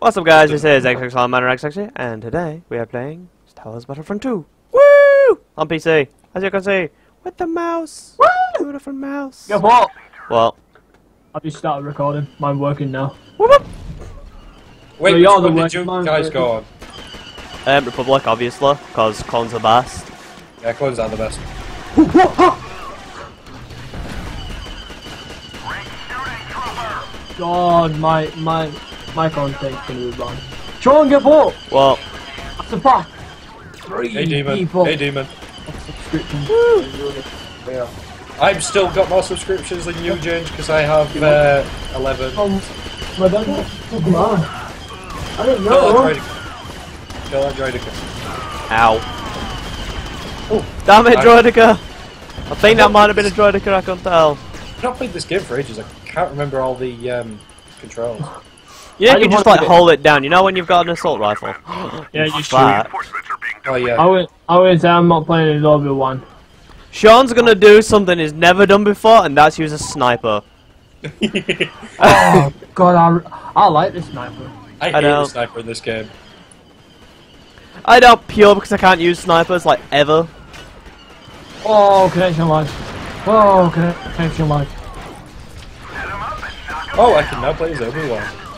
What's up guys, this is XX Manor XX and today we are playing Star Wars Battlefront 2. Woo! On PC, as you can see, with the mouse. Woo! Beautiful mouse. Yeah, what? Well, I've just started recording. Mine working now. whoop, whoop. Wait, So which you're the one worst did you man guys go on? Um, Republic, obviously, because Con's the best. Yeah, clones are the best. God, my my my content's gonna be banned. and get up! Well, That's a pack. Three Hey, demon. people. Hey, demon. Subscription. I've still got more subscriptions than you, James, because I have uh, 11. Um, my dad, oh, come on. I don't Kill that know. Droideka. Kill that Droideka. ow. Oh, damn it, I- Droideka! I think that might have been a Droideka, I can't tell. I've not played this game for ages. I can't remember all the um, controls. You know, you can just just like hold it down. You know when you've got an assault rifle? Yeah, you oh, shoot. That. Oh, I yeah. would, I would say I'm not playing as Obi Wan. Sean's gonna do something he's never done before, and that's use a sniper. Oh God, I, I like this sniper. I hate I know. the sniper in this game. I don't pure because I can't use snipers like ever. Oh, connection lag. Oh, conne- connection lag. Oh, I can now play as Obi-Wan.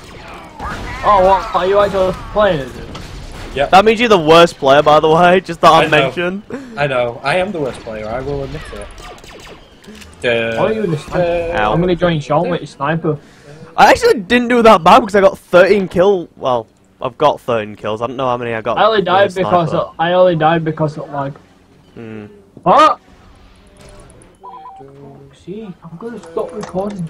Oh, what? Are you actually playing as it? That means you're the worst player, by the way. Just that I I'd mention. I know. I am the worst player. I will admit it. Duh, Why are you in the sniper? I'm gonna join Sean with his sniper. I actually didn't do that bad because I got 13 kill. Well, I've got 13 kills. I don't know how many I got. I only died because of, I only died because of lag. Hmm. What? See, I'm gonna stop recording.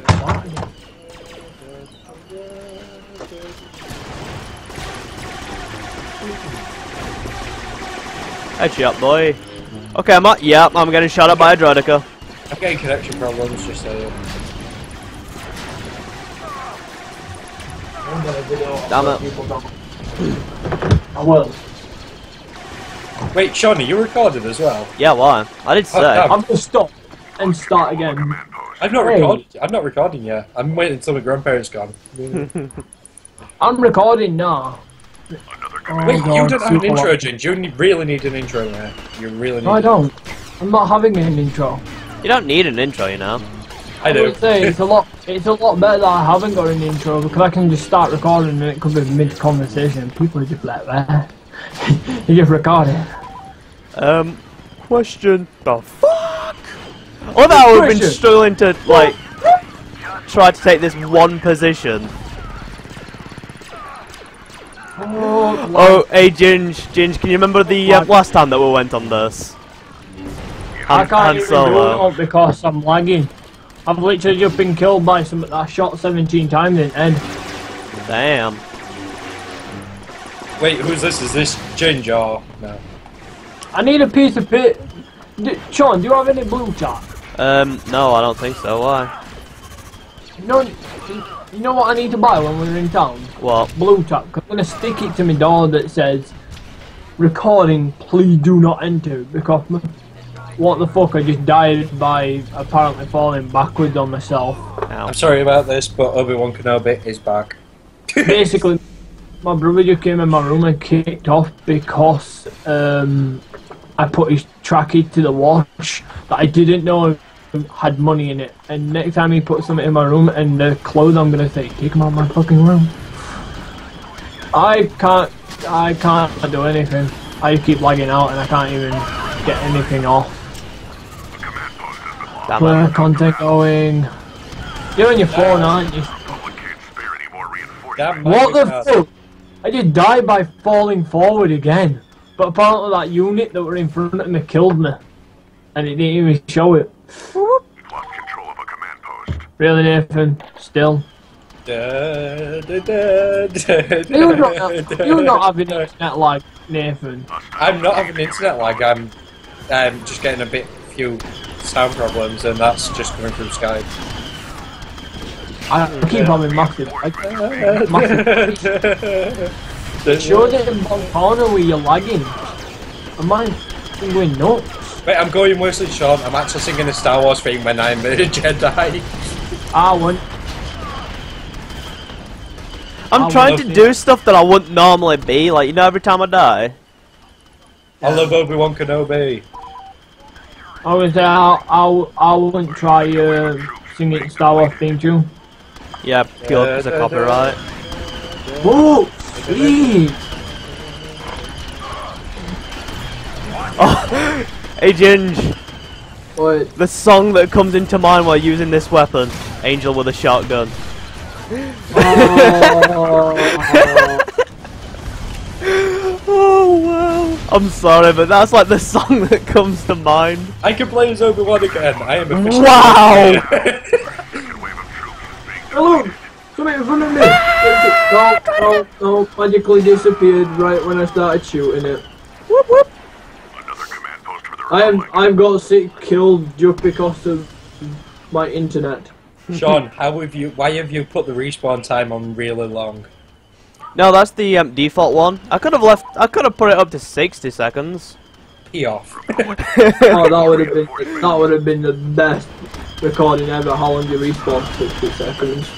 Why? Headshot, boy. Okay, I'm at. Yep, I'm getting shot at by a Droideka. I'm getting connection problems, just saying. Damn it. I will. Wait, Shawnee, you recorded as well? Yeah, why? I did oh, say. Oh, damn. I'm gonna stop and start again. I've not Hey. recorded. I'm not recording yet. I'm waiting until my grandparents gone. I'm recording now. Oh, Wait, you God, don't have an intro, lag. Ginger. You really need an intro there. You really need. No, I don't. I'm not having an intro. You don't need an intro, you know. I I do. would say it's a lot. It's a lot better that I haven't got an intro because I can just start recording and it could be mid conversation. People are just like that. you just record it. Um, question the fuck? Or that I've been struggling to like try to take this one position. Oh, Oh, hey Ginge, Ginge, can you remember the uh, last time that we went on this? I can't Han even Solo. do it because I'm lagging. I've literally just been killed by some. I shot 17 times in end. Damn. Wait, who's this? Is this Ginger? or- No. I need a piece of pit. D- Sean, do you have any blue chalk? Um, no, I don't think so. Why? You know, you know what I need to buy when we're in town? What? Blue chalk. I'm gonna stick it to my door that says, "Recording, please do not enter." Because what the fuck? I just died by apparently falling backwards on myself. Ow. I'm sorry about this, but Obi Wan Kenobi is back. Basically, my brother just came in my room and kicked off because um, I put his trackie to the wash that I didn't know had money in it. And next time he puts something in my room and the clothes, I'm gonna say, take him out of my fucking room. I can't, I can't do anything. I keep lagging out and I can't even get anything off. Damn Where it. content going? You're on your phone, aren't you? Damn What the Magic fuck? I just died by falling forward again. But apparently that unit that were in front of me killed me. And it didn't even show it. Really, Nathan? Still? Da, da, da, da, You're da, not, da, you're not having da. internet like Nathan. I'm not having internet lag. I'm um, just getting a bit few sound problems, and that's just coming from Skype. I keep having massive. I, massive. Show it in one corner where you're lagging. Am I fucking going nuts? Wait, I'm going worse than Sean. I'm actually singing a Star Wars theme when I'm a Jedi. I want. I'm I trying to it. do stuff that I wouldn't normally be. Like you know, every time I die. I love Obi Wan Kenobi. I was there. I, I, I wouldn't try uh, singing Star Wars theme tune. Yeah, pure because of Da, da, da. copyright. Whoa, sweet. Oh, hey Ginge, Wait, the song that comes into mind while using this weapon, Angel with a shotgun. oh, Oh wow. I'm sorry, but that's like the song that comes to mind. I can play as Obi Wan again. I am officially. Wow. hello, come in front of me. No, no, no, magically disappeared right when I started shooting it. Whoop whoop. I am, I've got sick killed just because of my internet. Sean, how have you? Why have you put the respawn time on really long? No, that's the um, default one. I could have left. I could have put it up to 60 seconds. Pee off. Oh, that would have been, that would have been the best recording ever. How long you respawn? 60 seconds.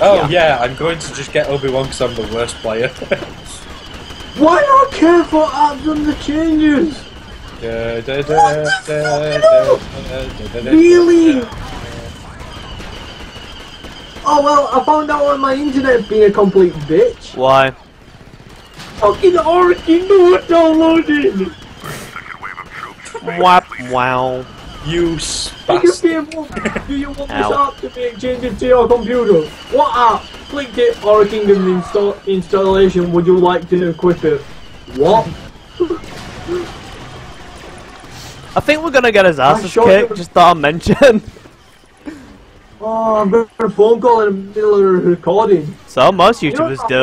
Oh yeah. I'm going to just get Obi Wan because I'm the worst player. Why not care for apps and the changes? Really? Oh well, I found out on my internet being a complete bitch. Why? Fucking Origin not downloading. Wap wow. You Do you, spastic. do you want this app to make changes to your computer? What app? Click it or Kingdom install installation would you like to equip it? What? I think we're gonna get his I asses kicked. you- Just thought I'd mention. Oh, I'm getting a phone call in the middle of a recording. so most You know YouTubers do.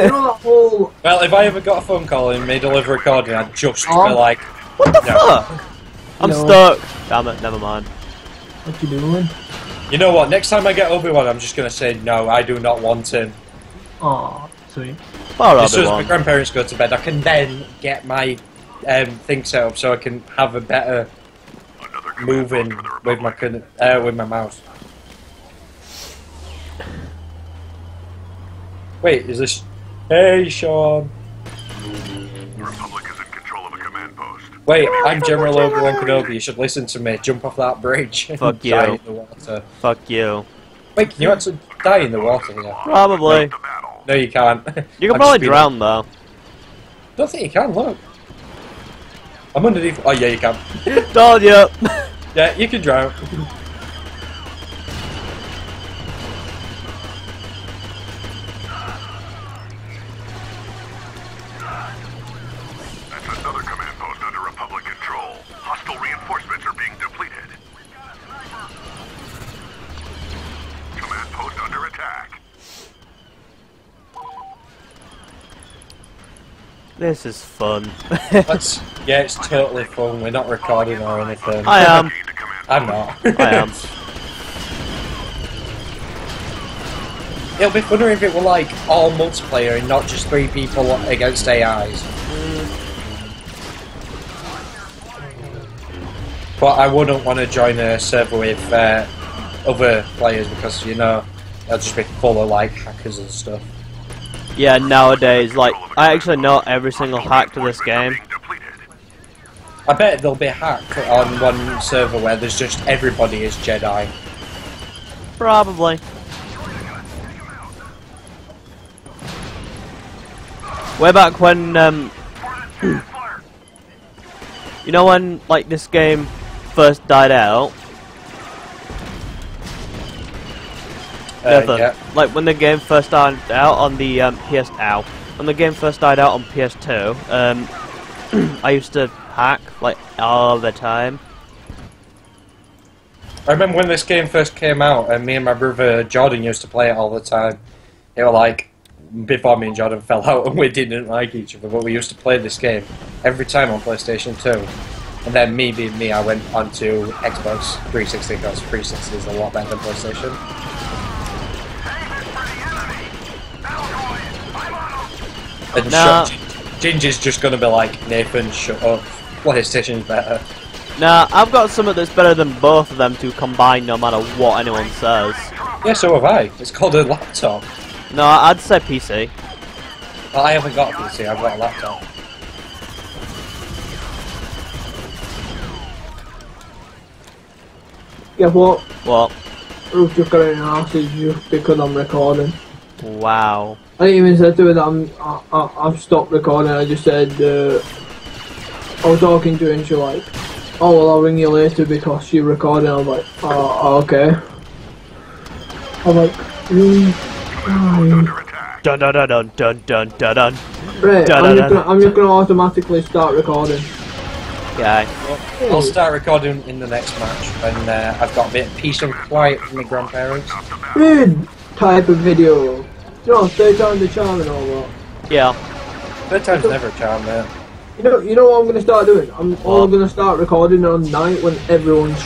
You know that whole... Well, if I ever got a phone call in the middle of a recording, I'd just Oh. be like, What the No. fuck? I'm No. stuck. Damn it. Never mind. What you doing? you know what? Next time I get Obi Wan, I'm just gonna say no. I do not want him. Aw, sweet. Far As soon as my grandparents go to bed, I can then get my um, thing set up so I can have a better moving with my uh, with my mouse. Wait, is this? Hey, Sean. The Republic is in control of a command post. Wait, I'm General Obi Wan Kenobi. You should listen to me. Jump off that bridge. and Fuck die you. in the water. Fuck you. Wait, can you actually die in the water here? Probably. No, you can't. You I've can probably drown though. Don't think you can. Look. I'm underneath. Oh yeah, you can. Told you. Yeah, you can drown. this is fun. That's yeah, it's totally fun. We're not recording or anything. I am. Gain to command I'm not. I am. It'll be funner if it were like all multiplayer and not just three people against AIs. But I wouldn't want to join a server with uh, other players because you know they'll just be full of like hackers and stuff. Yeah, nowadays, like, I actually know every single hack to this game. I bet there'll be a hack on one server where there's just everybody is Jedi. Probably. Way back when, um, you know when, like, this game first died out? Uh, Nathan, yeah. Like, when the game first died out on the, um, PS... Ow. When the game first died out on PS2, um, I used to hack, like, all the time. I remember when this game first came out, and me and my brother Jordan used to play it all the time. It was like before me and Jordan fell out, and we didn't like each other, but we used to play this game every time on PlayStation 2. And then me being me, I went onto Xbox 360 because 360 is a lot better than PlayStation. And Nah. shut- Ginger's just gonna be like, Nathan, shut up. PlayStation's better. Nah, I've got something that's better than both of them to combine no matter what anyone says. Yeah, so have I. It's called a laptop. No, I'd say PC. Well, I haven't got a PC, I've got a laptop. Yeah, what? What? Roof just got in an arse is just because I'm recording. Wow. I didn't even say to her that I'm, I, I, I've stopped recording, I just said, uh, I was talking to her and she like, oh well I'll ring you later because you're recording. I was like, oh, okay. I'm like, really? Why? Dun dun dun dun dun dun dun dun. Right, Da, da, I'm da, just, gonna. I'm just gonna automatically start recording. Okay. I'll start recording in the next match when uh, I've got a bit of peace and quiet from my grandparents. Good type of video. You know, stay down the charm and all that. Yeah. Third time's never a charm, mate. You know, you know what I'm gonna start doing? I'm all gonna start recording on night when everyone's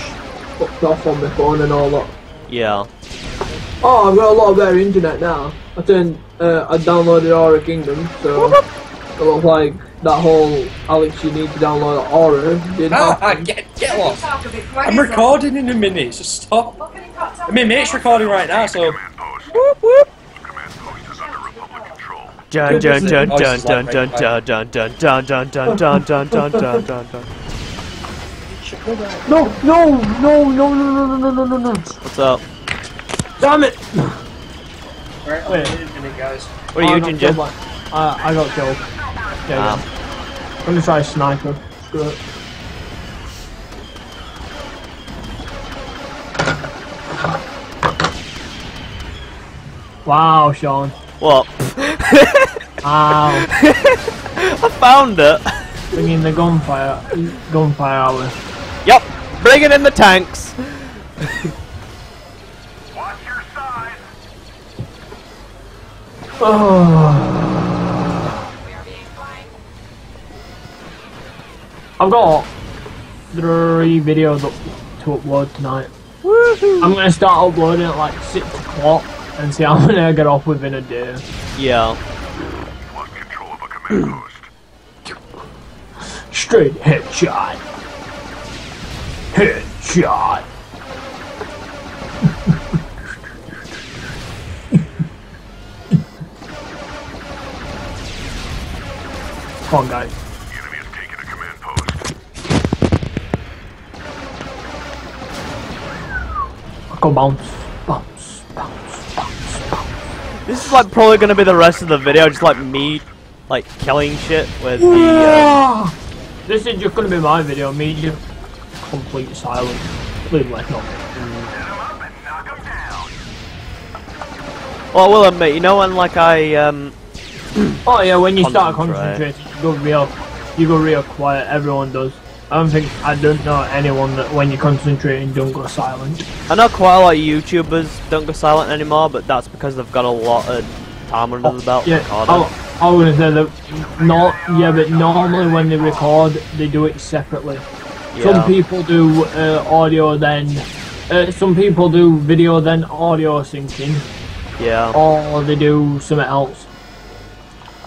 fucked off on my phone and all that. Yeah. Oh, I've got a lot of better internet now. I turned, uh, I downloaded Aura Kingdom, so it looks like that whole Alex, you need to download Aura did Ah, ah, happen. get, get lost! I'm recording in a minute, so stop. I mean, mate's recording right now, so Command post. Command post is under Republic control. Dun dun dun Oh, dun dun dun dun dun dun dun dun dun dun dun dun dun dun dun. No, no, no, no, no, no, no, no, no, no. What's up? Damn it! Right, Wait. wait a minute, guys. What are Oh, you, got Ginger? Uh, I got killed. Yeah, Ah. yeah. I'm gonna try sniper. Screw it. Wow, Sean. What? Wow. I found it. Bringing the gunfire, gunfire hour. Yep. Bringing in the tanks. Watch your size. I've got three videos up to upload tonight. I'm gonna start uploading at like six o'clock and see how many I get off within a day. Yeah. Lost control of a command post. Straight headshot. Headshot. Come on, guys. The enemy has taken a command post. Go bounce. This is like probably gonna be the rest of the video, just like me, like killing shit with the. Uh, This is just gonna be my video, me just complete silence. Leave like nothing. well, I will admit, you know when like I um. Oh yeah, when you start concentrating, you go real, you go real quiet. Everyone does. I don't think I don't know anyone that when you're concentrating don't go silent. I know quite a lot of YouTubers don't go silent anymore, but that's because they've got a lot of time under the belt Yeah, recording. I, I was gonna say that. Not yeah, but normally when they record, they do it separately. yeah. Some people do uh, audio then. Uh, some people do video then audio syncing, Yeah. or they do something else.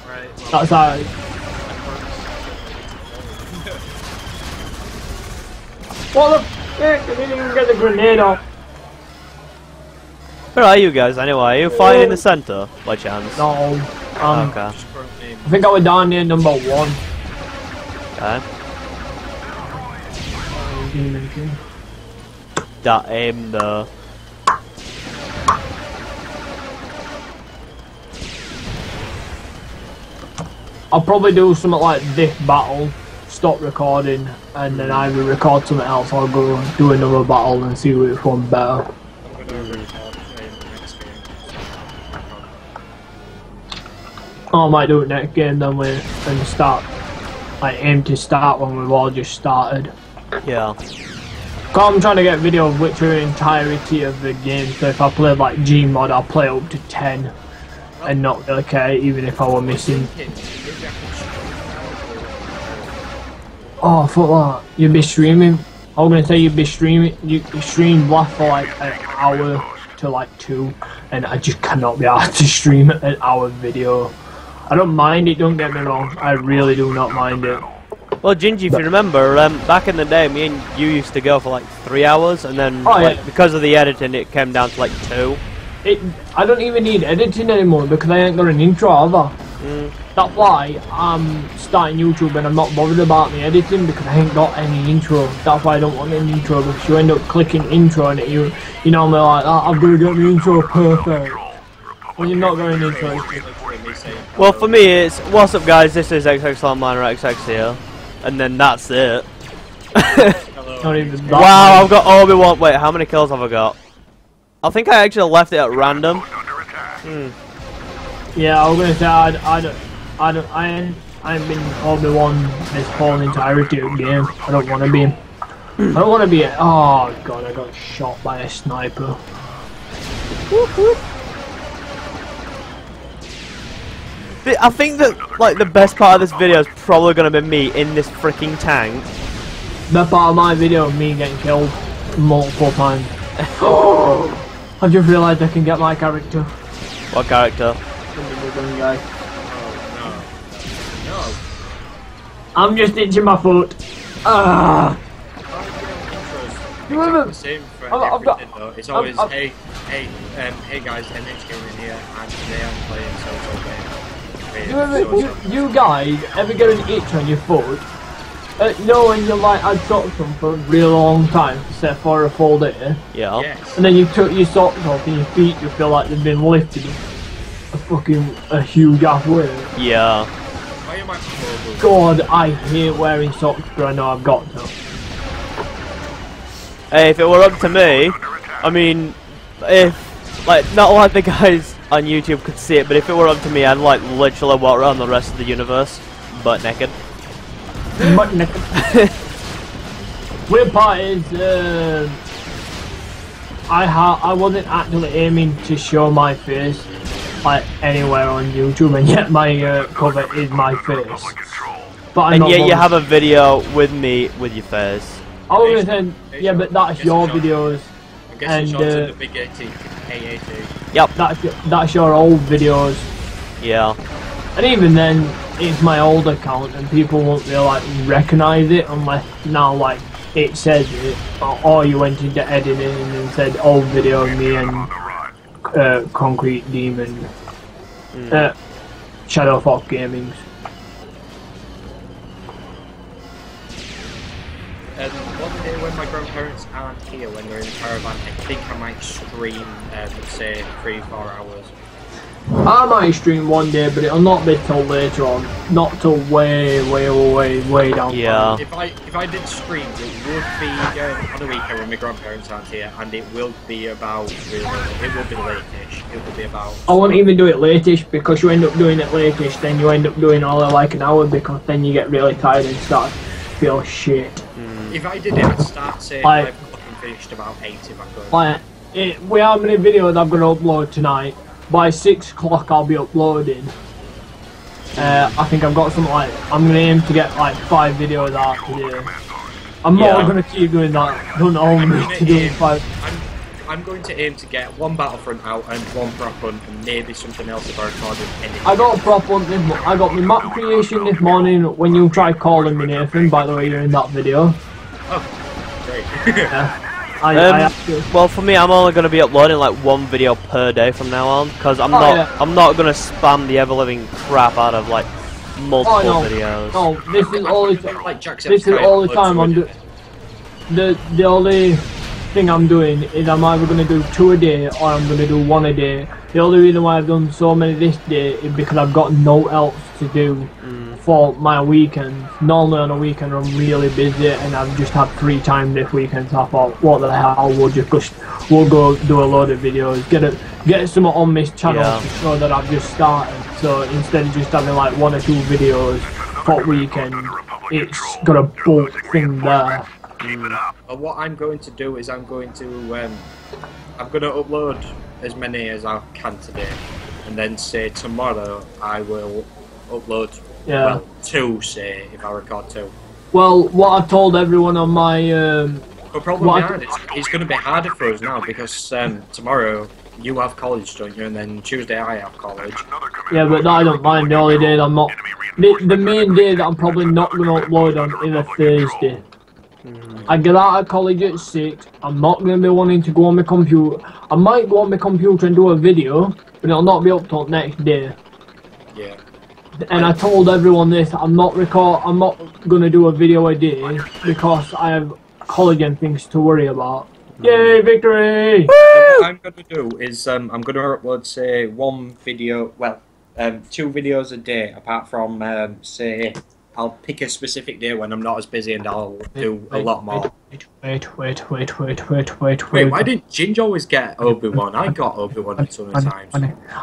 Right, That's how. What the heck? I didn't even get the grenade off. Where are you guys anyway? Are you fighting in the center by chance? No. Um, Okay. I think I was down near number one. Okay. That aim though. I'll probably do something like this battle, stop recording, and then either record something else or go do another battle and see which one's better. I'm gonna record in the next game. Or I might do it next game then we and start, like aim to start when we've all just started. Yeah. Cause I'm trying to get video of which are entirety of the game, so if I play like Gmod, I'll play up to 10 and not really care even if I were missing. Oh, fuck that. You'd be streaming. I was gonna say you'd be streaming. You you stream Blast for like an hour to like two, and I just cannot be asked to stream an hour video. I don't mind it. Don't get me wrong. I really do not mind it. Well, Gingy, if you remember, um, back in the day, me and you used to go for like three hours, and then Oh, like, yeah. because of the editing, it came down to like two. it. I don't even need editing anymore because I ain't got an intro either. Mm. That's why I'm starting YouTube and I'm not bothered about the editing because I ain't got any intro. That's why I don't want an intro because you end up clicking intro and it, you you know me like oh, I'm gonna get the intro perfect. When you're not going intro. Well, for me, it's what's up, guys? This is XX Minor XX here, and then that's it. Not even that. wow, I've got Obi Wan. Wait, how many kills have I got? I think I actually left it at random. Under attack. Yeah, I was gonna say I, I don't, I don't, I ain't, I ain't been Obi Wan this whole entirety of the game. I don't want to be. I don't want to be. A, oh god, I got shot by a sniper. I think that like the best part of this video is probably gonna be me in this freaking tank. That part of my video of me getting killed multiple times. oh, I just realised I can get my character. What character? The gun guy. Oh, I'm just itching my foot. Ah. no. You remember- the same for I've- I've got- though. It's always, I've- hey, hey, um, hey guys, NH Gaming here, and today I'm playing so-so game. Wait, You, remember, so-so. you, you guys ever get an itch on your foot? Uh, you know you're like, I'd socks on for a real long time, say for a full day, Yeah. Yes. and then you took your socks off and your feet you feel like they've been lifted a fucking a huge. Yeah. Am I mobile? God, I hate wearing socks, but I know I've got to. Hey, if it were up to me, I mean, if like not like the guys on YouTube could see it, but if it were up to me, I'd like literally walk around the rest of the universe butt naked. Butt naked. Weird part is, uh, I ha I wasn't actually aiming to show my face like anywhere on YouTube, and yet my uh, cover is my face. But I'm And not yet you have a video with me with your face. I was gonna yeah, but that's your videos. And, uh, the big 80, A80. Yep. That's your, that's your old videos. Yeah. And even then, it's my old account, and people won't really like recognize it unless now like it says it, or, or you went into editing and said old video of me and On the run. Uh, Concrete Demon, uh, Shadow Fox Gaming's. Um, one day when my grandparents aren't here, when they're in the caravan, I think I might stream, um, say, three, four hours. I might stream one day, but it'll not be till later on, not till way, way, way, way down. Yeah. If I if I did stream, it would be um, on a weekend when my grandparents aren't here, and it will be about it will be late-ish. It will be about. I won't even do it latish because you end up doing it latish, then you end up doing all of like an hour because then you get really tired and start to feel shit. If I did it, I'd start saying I- I've fucking finished about eight if I could. Like, it, we how many videos I'm gonna upload tonight? By six o'clock, I'll be uploading. Uh, I think I've got something like I'm gonna aim to get like five videos out today. I'm Yeah. not gonna keep doing that. Don't I'm own me to doing five. I'm, I'm going to aim to get one Battlefront out and one Prop Hunt and maybe something else if I recorded anything. I got a prop one this I got my map creation this morning when you tried calling me Nathan. By the way, you're in that video. Oh, great. I, Um, I Well, for me, I'm only going to be uploading like one video per day from now on because I'm Oh, not yeah. I'm not going to spam the ever living crap out of like multiple oh no, videos. no, this is all. It's, like Jackson This is all the time I'm doing. The the only thing I'm doing is I'm either gonna do two a day or I'm gonna do one a day. The only reason why I've done so many this day is because I've got no else to do for my weekend. Normally on a weekend I'm really busy and I've just had free time this weekend so I thought what the hell we'll just go, we'll go do a load of videos, get it get some on this channel Yeah. to show that I've just started. So instead of just having like one or two videos for weekend, it's got a bulk thing there. Uh, what I'm going to do is I'm going to um, I'm going to upload as many as I can today, and then say tomorrow I will upload Yeah. well two say if I record two. Well, what I've told everyone on my um, But problem What? behind it's, it's going to be harder for us now because um, tomorrow you have college, don't you? And then Tuesday I have college. Yeah, but I don't mind the only day that I'm not. The, the main day that I'm probably not going to upload on is a Thursday. I get out of college at six. I'm not gonna be wanting to go on my computer. I might go on my computer and do a video, but it'll not be up till next day. Yeah. And I told everyone this. I'm not record. I'm not gonna do a video a day because I have college and things to worry about. Yay, victory! What I'm gonna do is um, I'm gonna upload say one video, well, um, two videos a day. Apart from um, say, I'll pick a specific day when I'm not as busy and I'll do a lot more. Wait, wait, wait, wait, wait, wait, wait, Wait, why didn't Ginge always get Obi Wan? I got Obi Wan a ton of times.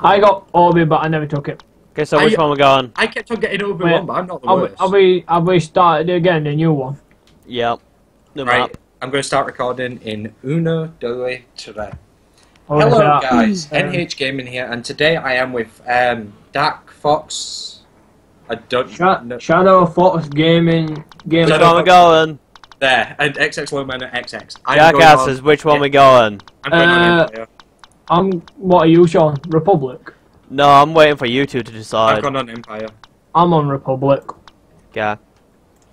I got Obi, but I never took it. Okay, so which I- one we going? I kept on getting Obi Wait, Wan, but I'm not the Have we, worst. have we, have we started again, the new one? Yep. The Right, map. I'm going to start recording in uno, due, tre. Or is Hello, that- guys. Um, NH Gaming here, and today I am with um, Dark Fox. I don't Sha- know. Shadow Fox Gaming. Game. Which Shadow one we Fox. going? There, and XX Lumen and XX. I'm going on- Jackasses, which one yeah. we going? I'm going Uh, on Empire. I'm. What are you, Sean? Republic. No, I'm waiting for you two to decide. I've gone on Empire. I'm on Republic. Okay.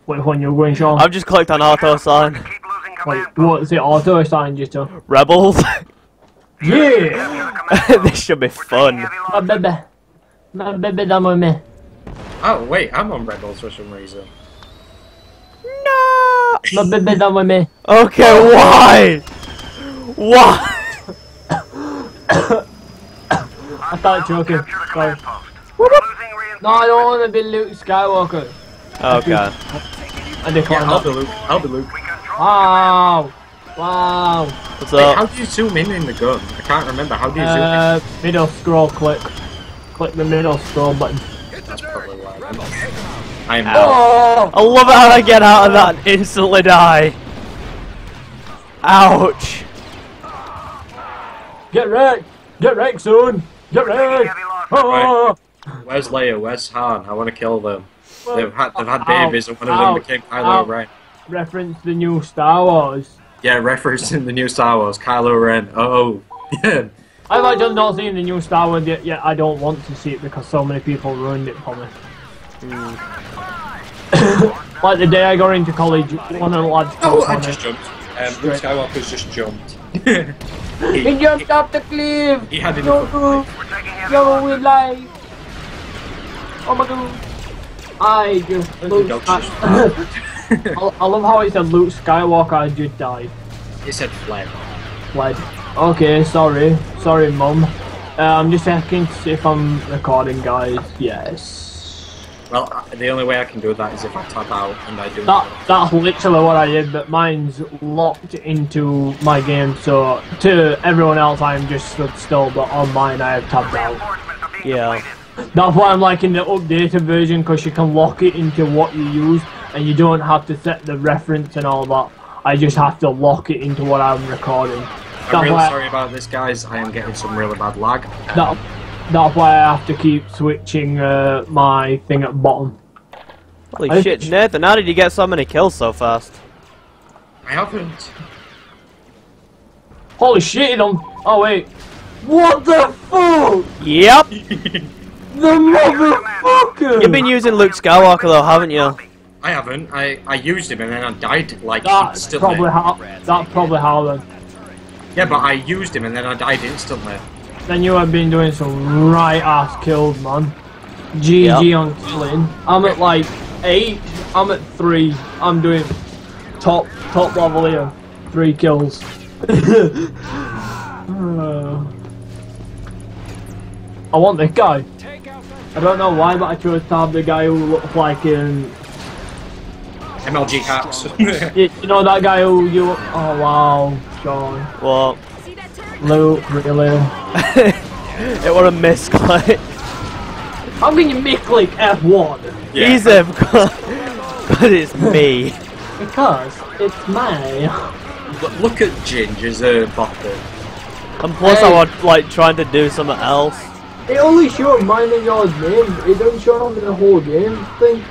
Which one you're going, Sean? I've just clicked on auto sign. Wait, what's it auto assigned you to? Rebels. Yeah! this should be fun. My baby. My baby done with me. Oh, wait, I'm on Rebels for some reason. No. My baby done with me. Okay, why? Why? I started joking. Capture the Sorry. command post. We're losing reinforcements. No, I don't want to be Luke Skywalker. Oh Okay. I Yeah, decline I'll that. be Luke. I'll be Luke. Wow. Wow. What's Wait, how do you zoom in in the gun? I can't remember. How do you zoom Uh, middle scroll click. Click the middle scroll button. That's probably why. I am Ow. not. Oh! I love how I get out of that and instantly die. Ouch. Get wrecked! Get wrecked soon! Get wrecked! heavy loss. Oh! Where's Leia? Where's Han? I want to kill them. They've had they've had Ow. babies, and one of them became Kylo Ow. Ren. Reference the new Star Wars. Yeah, referencing the new Star Wars, Kylo Ren. Oh, yeah. I've actually not seen the new Star Wars yet, yet I don't want to see it because so many people ruined it for me. like the day I got into college, one of the lads Oh, I just it. jumped. Um, Luke Skywalker's just jumped. He he, jumped off the cliff! he had No, enough. no, We're taking heavy go loss. with life! Oh my god! I just Luke I, I love how it said Luke Skywalker just died. he said fled. Fled. Okay, sorry. Sorry, Mum. Uh, I'm just checking to see if I'm recording, guys. Yes. Well, uh, the only way I can do that is if I tab out and I do. That that's literally what I did, but mine's locked into my game, so to everyone else I'm just stood still, but on mine I have tabbed out. Reinforcements are being Yeah. That's why I'm liking the updated version, because you can lock it into what you use, and you don't have to set the reference and all that. I just have to lock it into what I'm recording. I'm That's really sorry about this, guys. I am getting some really bad lag. that, that's why I have to keep switching uh, my thing at bottom. Holy I- shit, Nathan, how did you get so many kills so fast? I haven't. Holy shit, it don't... Oh, wait. What the fuck? Yep. The motherfucker! You've been using Luke Skywalker though, haven't you? I haven't. I, I used him and then I died like That's instantly. probably how. That's probably how then. Yeah, but I used him and then I died instantly. Then you have been doing some right ass kills, man. GG Yep. on killing. I'm at like eight. I'm at three. I'm doing top top level here. Three kills. Uh, I want this guy. I don't know why, but I chose to have the guy who looks like um, MLG caps. you, you know that guy who you. Oh wow, Sean, Well, Luke, really. it was a misclick. How can you misclick F1? Yeah. Easy, but it's me. Because it's me. Look- Look at Ginge as a bottle. And plus I was like trying to do something else. It only showed mine and yours name. It doesn't show them in the whole game thing.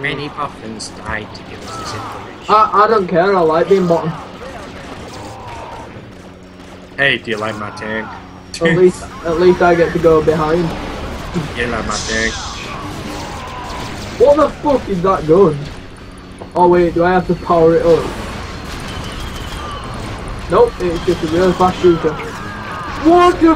Many puffins died to give us this information. I, I don't care. I like being bottom. Hey, do you like my tank? At least, at least I get to go behind. you like my tank? What the fuck is that gun? Oh wait, do I have to power it up? Nope, it's just a real fast shooter. What the?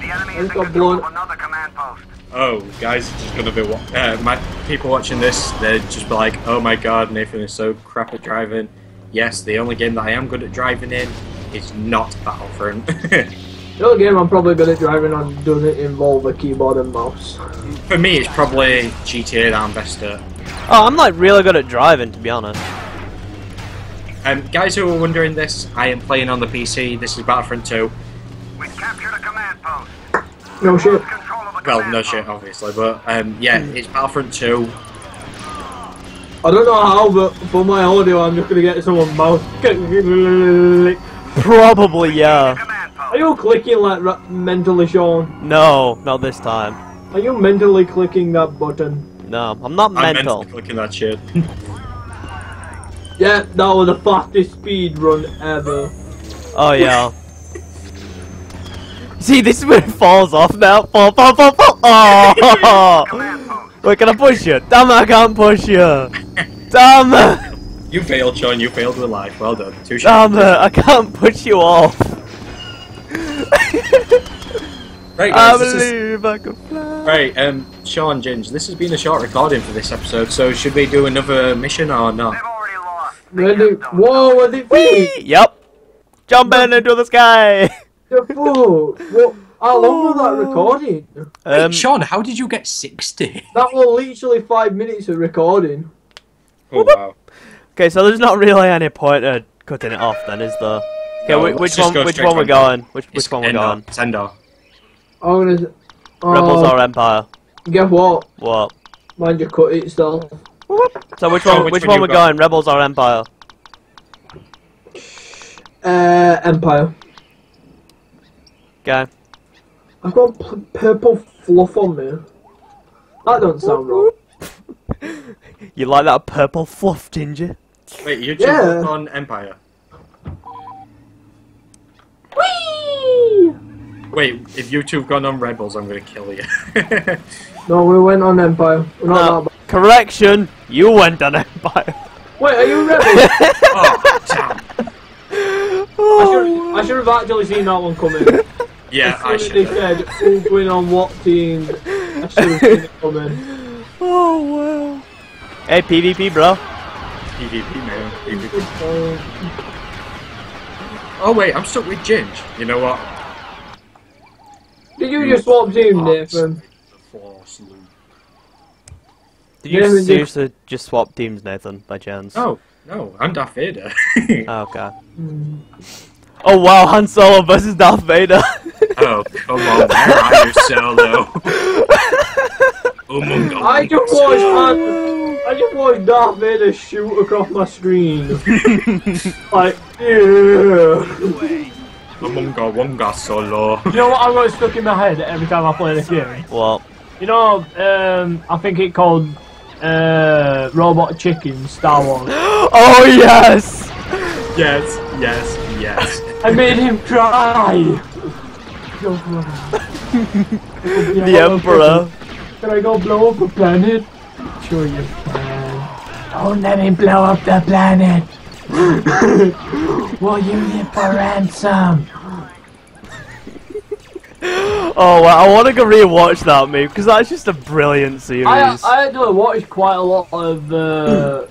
The I just got blown- of another command post. Oh, guys, it's just gonna be wa- uh, my people watching this. They're just be like, "Oh my God, Nathan is so crap at driving." Yes, the only game that I am good at driving in is not Battlefront. The other game I'm probably good at driving on doesn't involve a keyboard and mouse. For me, it's probably GTA that I'm best at. Oh, I'm like really good at driving, to be honest. Um, guys who are wondering this, I am playing on the PC. This is Battlefront 2. We've captured a command post. No shit. Control of the Well, no shit, obviously, but um, yeah, it's Battlefront 2. I don't know how, but for my audio, I'm just gonna get someone mouse. Probably, yeah. Are you clicking like mentally, Sean? No, not this time. Are you mentally clicking that button? No, I'm not I'm mental. mentally clicking that shit. Yeah, that was the fastest speed run ever. Oh yeah. See, this is where it falls off now. Fall, fall, fall, fall. Oh! Command post. Wait, can I push you? Damn I can't push you. Damn you failed, Sean. You failed with life. Well done. Two Damn shots. it! I can't push you off. Right, I guys. This is, believe I could fly. right, um, Sean, Ginge, this has been a short recording for this episode. So should we do another mission or not? They've already lost. They Ready? don't Whoa, was it Whee! me? Yep. Jumping into the sky. The fool. What? How long was that recording? Um, Sean, how did you get 60? That was literally five minutes of recording. Oh, wow. okay, so there's not really any point of cutting it off, then, is there? Okay, No, whi- let's which just one? go Which straight one we're from- going? Which which one we're Endor. going? It's Endor. I'm gonna. Oh, Rebels or Empire? Guess what? What? Mind you, cut itself. So which So one? which which one one you we're got? going? Rebels or Empire? Uh, Empire. Okay. I've got p- purple fluff on me. That don't sound wrong. You like that purple fluff, Ginger? Wait, you two Yeah. on Empire. Whee! Wait, if you two have gone on Rebels, I'm gonna kill you. No, we went on Empire. We're not No. that Correction. You went on Empire. bad. Wait, are you rebel? oh, damn. I should, I should have actually seen that one coming. Yeah, I as soon as should. they said who's going on what team, I should have seen it coming. Oh wow. Hey PvP, bro. PvP, man. PvP. Oh, wait, I'm stuck with Ginge. You know what? Did you just swap team, Nathan? Force loop. Did you Yeah, we did. seriously just swap teams, Nathan, by chance? Oh, no, I'm Darth Vader. Oh, okay. Hmm. Oh wow, Han Solo versus Darth Vader. oh, come on, where are you, Solo? Umunga. I just watched Han, I just watched Darth Vader shoot across my screen. like, yeah. Umunga Wonga Solo. You know what I've got stuck in my head every time I play this game? well, You know, um, I think it called uh, Robot Chicken Star Wars. oh yes. Yes, yes, yes. I made him cry. The Emperor. Can I go blow up a planet? Sure you can. Don't let me blow up the planet. Will you live for ransom? Oh, well, I want to go re-watch that move because that's just a brilliant series. I, I actually watched quite a lot of uh,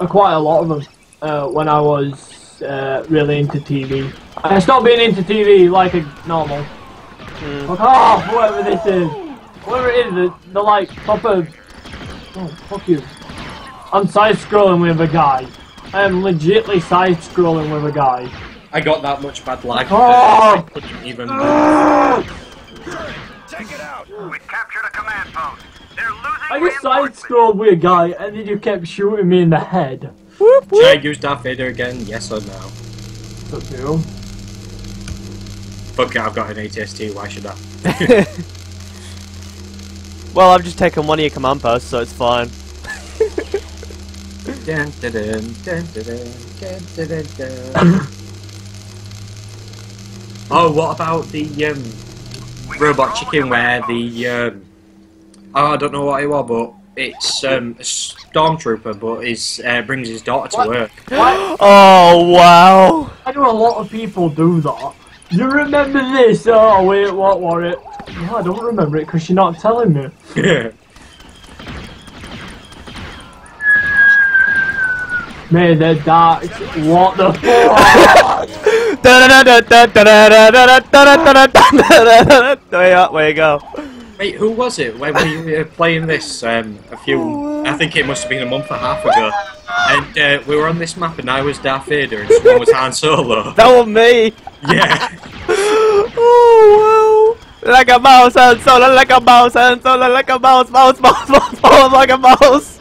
uh, quite a lot of them uh, when I was uh, really into TV. I stopped being into TV like a normal. Hmm. Fuck off, ah, whatever this is. Whatever it is, they're, they're like proper. Oh, fuck you. I'm side scrolling with a guy. I am legitly side scrolling with a guy. I got that much bad lag. Oh! I couldn't even. Ah! Take it out. We've captured a command post. They're losing I just side reinforcements. scrolled with a guy and then you kept shooting me in the head. Whoop, whoop. Should I use Darth Vader again? Yes or no? It's you. Fuck it, I've got an ATST, why should I? well, I've just taken one of your command posts, so it's fine. oh, what about the um, robot chicken where the... Um, oh, I don't know what it was, but it's um, a stormtrooper, but he uh, brings his daughter to What? work. Why, Oh wow! I know a lot of people do that. You remember this? Oh wait, what was it? No, I don't remember it because you're not telling me. May the dark. What the fuck? Yeah, where you go? Wait, who was it? When we were playing this um, a few, I think it must have been a month and a half ago, and uh, we were on this map, and I was Darth Vader, and someone was Han Solo. That was me. Yeah, Oh wow! Like a mouse and solo, like a mouse and solo, like a mouse, mouse, mouse, mouse, mouse, like a mouse.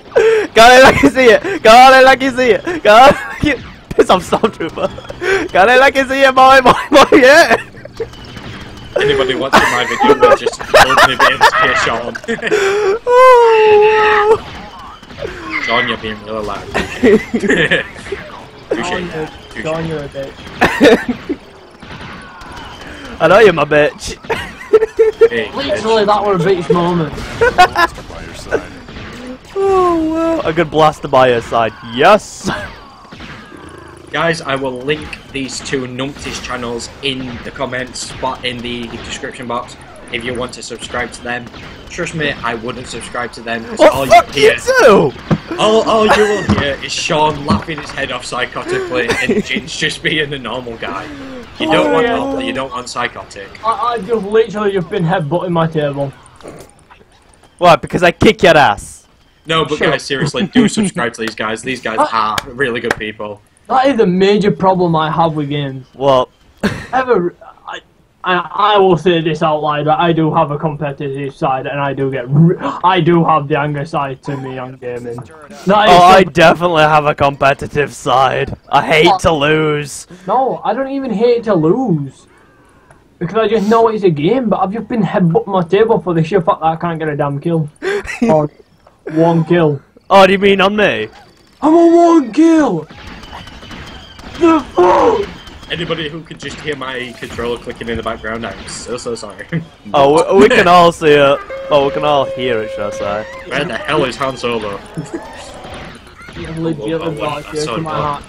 Got it like you see it. Got it like you see it. Got it like you. Piss off, stormtrooper. Got it like you see it, boy, boy, boy, yeah. Anybody watching my video will just totally be able to hear Sean. Oh. Sean, you're being really loud. Touche. Sean, you're- Sean, you're a bitch. I know you're my bitch. Hey, bitch. Literally, that were a bitch moment. By your side. Oh wow! A good blaster by your side. Yes. Guys, I will link these two numpties channels in the comments spot in the description box if you want to subscribe to them. Trust me, I wouldn't subscribe to them. 'cause all Oh you fuck you hear, too! all, all you will hear is Sean laughing his head off psychotically and Jinx just being a normal guy. You don't Oh, want yeah. normal, you don't want psychotic. I, I just literally just been headbutting my table. Why? Because I kick your ass. No, but Sure. guys, seriously, do subscribe to these guys. These guys are really good people. That is a major problem I have with games. Well, Ever, I, I, I will say this out loud. I do have a competitive side, and I do get, I do have the anger side to me on gaming. That oh, I definitely have a competitive side. I hate to lose. no, I don't even hate to lose. Because I just know it's a game, but I've just been headbutting my table for the sheer fact that I can't get a damn kill. or oh, one kill. Oh, do you mean on me? I'm on one kill! The fuck? Anybody who could just hear my controller clicking in the background, I'm so so sorry. Oh, we, we can all see it. Oh, we can all hear it, should I say? Where the hell is Han Solo? You've legit Oh, got oh, oh, that's here so to my dumb. heart.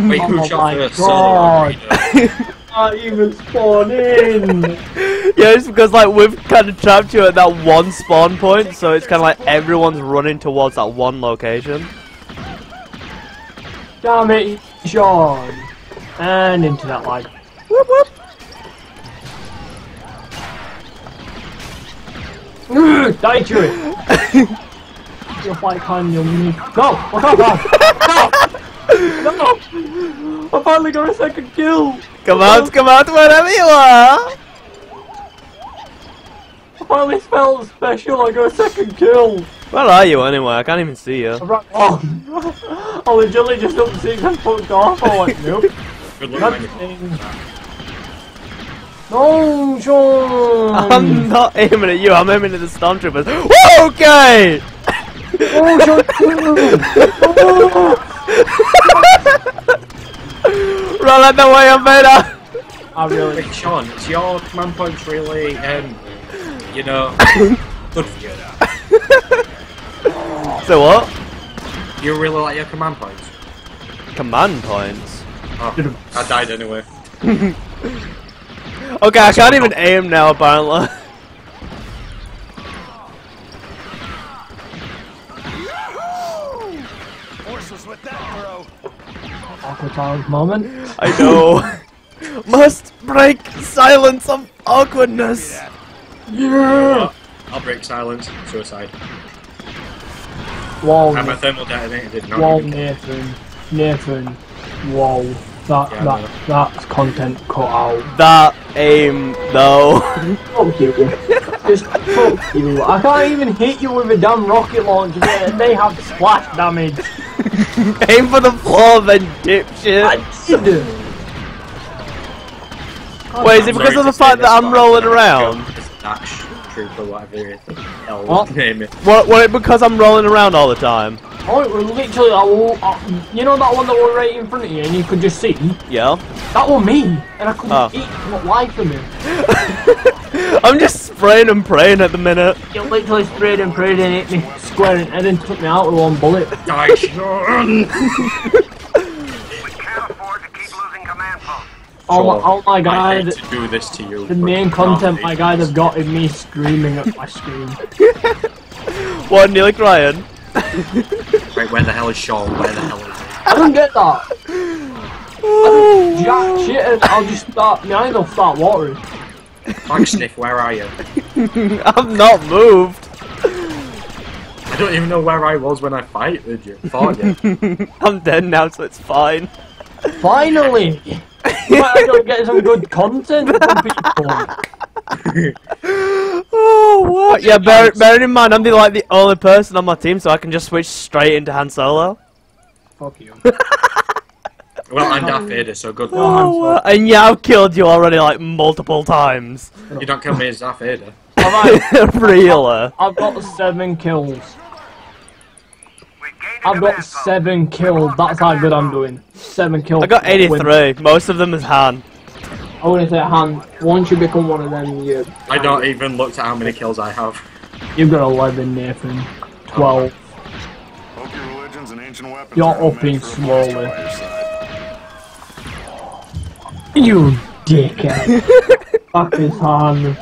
Wait, who Oh shot my? God. Solo? Can't even spawn in! Yeah, it's because like we've kind of trapped you at that one spawn point, so it's kind of like everyone's running towards that one location. Damn it, Sean! And into that lag. Whoop whoop. Ugh, Die to it! You're like on your knee. No! Oh, Look out, man! No! No! I finally got a second kill! Come out, come out, wherever you are. I finally felt special, I got a second kill! Where are you anyway? I can't even see you. I ran oh. I legitimately just up six and fucked off. I went, nope. Good luck, That's man. thing. No, Sean! I'm not aiming at you. I'm aiming at the stormtroopers. Okay. Oh, Sean! oh! Run out the way, I'm better. I really. Wait, Sean, is your command points really, um, you know, good for you? So what? You really like your command points? Command points. Oh, I died anyway. Okay, I can't even aim now. Apparently. Horses with that throw. Awkward silence moment. I know. Must break silence of awkwardness. Yeah! I'll break silence. Suicide. Whoa, And my thermal detonator did not whoa. Nathan. Nathan. Whoa. That, Yeah, that, that's content cut out. That aim, though. Fuck you. Just fuck you. I can't even hit you with a damn rocket launcher and they have splash damage. aim for the floor, then dipshit. I did. Wait, is it because of the fact that I'm rolling I'm around? Going with Dash Trooper, whatever the hell What? name it. What? What? Because I'm rolling around all the time. Oh, it was literally, that wa- uh, you know that one that was right in front of you and you could just see? Yeah. That was me, and I couldn't Oh. eat what life for me. I'm just spraying and praying at the minute. You literally sprayed and prayed and hit me square and the head and took me out with one bullet. Die, posts. All my, Sean, all oh my I guys, hate to do this to you. the main content my hate guys have got is me screaming at my screen. What, nearly crying? Right, where the hell is Sean? Where the hell is he? I don't get that. Oh. Jack shit, and I'll just start, my eyes will start watering. Flag Sniff, where are you? I'm not moved. I don't even know where I was when I fighted you. Fought you. I'm dead now, so it's fine. Finally! Why I don't get some good content from people? Oh, what? Yeah, bear, bearing in mind, I'm the like the only person on my team, so I can just switch straight into Han Solo. Fuck you. Well, I'm Darth Vader, so good luck. Oh, what? and yeah, I've killed you already like multiple times. You don't kill me as Darth Vader. Alright, Realer. I've got seven kills. We gained a I've got seven kills. That's how good I'm doing. Seven kills. I got 83. Most of them is Han. I want to say, Han, once you become one of them, you I don't even looked at how many kills I have. you've got 11, Nathan. 12. Hope your religions and ancient weapons You're are upping made for a force slowly. by your. You dickhead. Fuck this Han.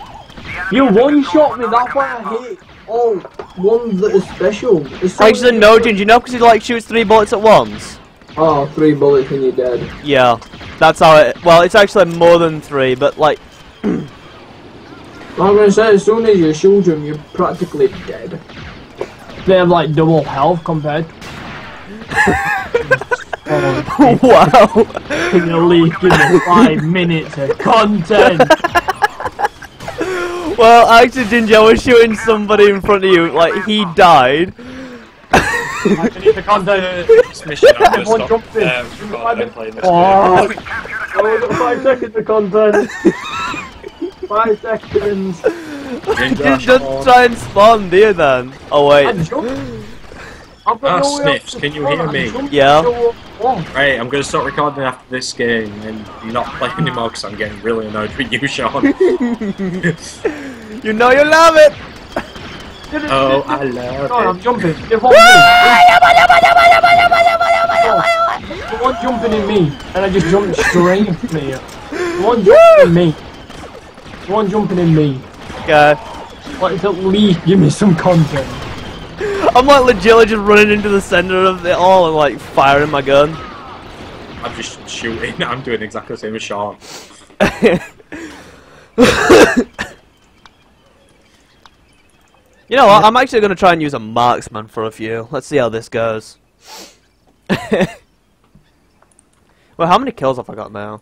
You one shot me, that's why I hate Oh, all ones that are special. It's so Actually, no, Ginger, you know, because he like shoots three bullets at once. Oh, three bullets and you're dead. Yeah, that's how it. Well, it's actually more than three, but like, I'm gonna say, as soon as you shoot them, you're practically dead. They have like double health compared. oh, wow. can you leave? Give me five minutes of content. Well, actually, Ginger, I was shooting somebody in front of you. Like, he died. I need the content. This mission, I'm gonna stop jump in. recording playing this Oh, game. oh, five seconds of content. five seconds. Ginger, Just, Sean. just try and spawn there then. Oh wait. jumped. I've got Ah, no way Sniffs, can you hear me? jumped Yeah. So. Right, I'm gonna start recording after this game, and you're not playing anymore because I'm getting really annoyed with you, Sean. You know you love it. oh, I love Go on, I'm jumping. There's one. The one jumping in me, and I just jumped straight into me. The one jumping in me. The one jumping in me. Okay. Let's at least give me some content. I'm like legitimately just running into the center of it all and like firing my gun. I'm just shooting. I'm doing exactly the same as Sean. You know what? I'm actually gonna try and use a marksman for a few. Let's see how this goes. well, how many kills have I got now?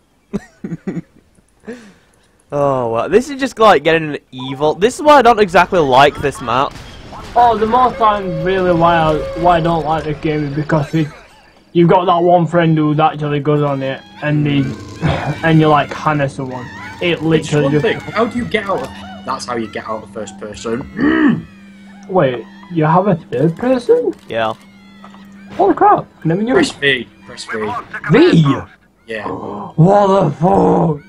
oh, well, this is just like getting an evil. This is why I don't exactly like this map. Oh, the most time really why I why I don't like this game is because it, you've got that one friend who's actually good on it, and they, and you're like Hannah someone. It It's literally one just thing. How do you get out of... That's how you get out of first person. wait. You have a third person? Yeah. Holy crap! Never knew. Press V. Press V. Lost a command V. Yeah. What the fuck?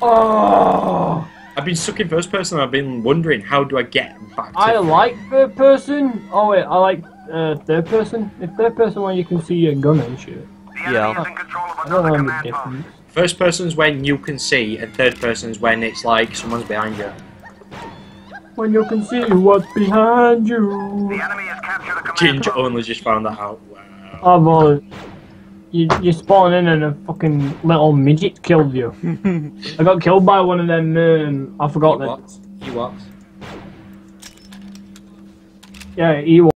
Oh, I've been stuck in first person and I've been wondering how do I get back to... I like third person. Oh wait, I like uh, third person. It's third person where you can see your gun and shit. Yeah. is in control of I don't know the difference. First person's when you can see, and third person's when it's like someone's behind you. When you can see what's behind The you. enemy has captured a command Ginger only just found that out. Wow. Oh well, you you spawn in and a fucking little midget killed you. I got killed by one of them. Um, I forgot that. What? You? Yeah, he